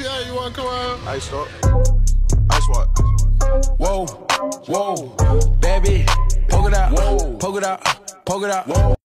PA, you wanna come out? Ice stop. Ice what? Whoa, whoa, baby, poke it out, poke it out, poke it out. whoa.